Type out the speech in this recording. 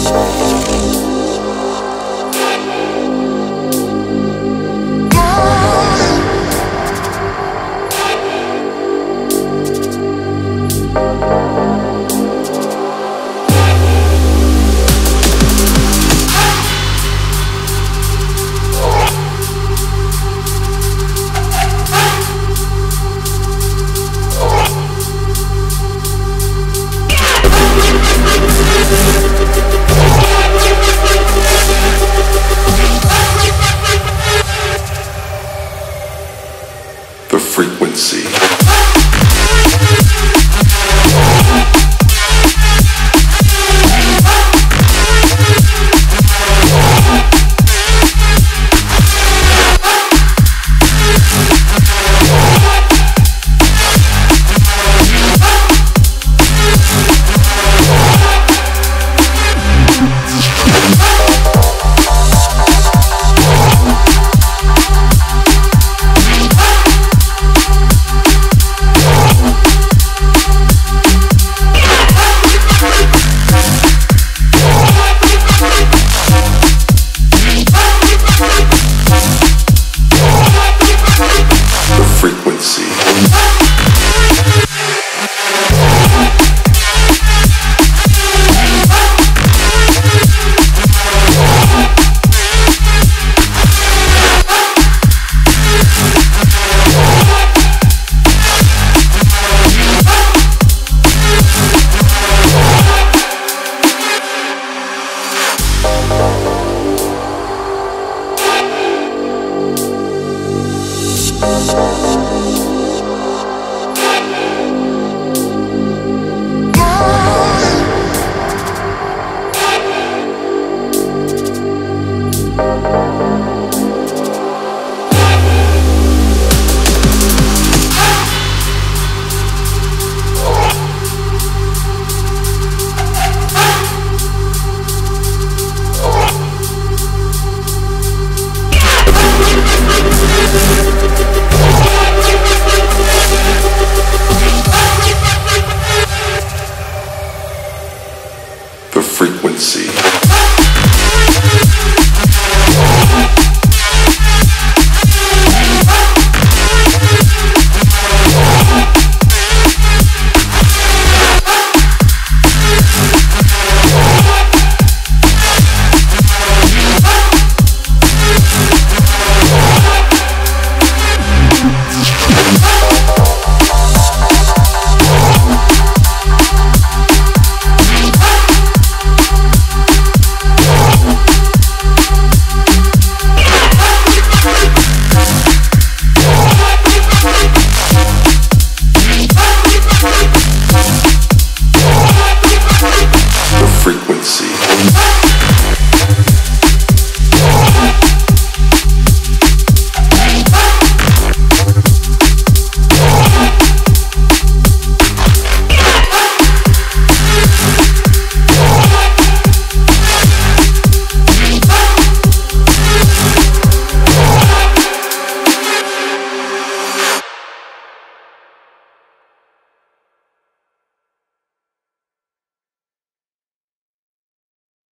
Thank frequency.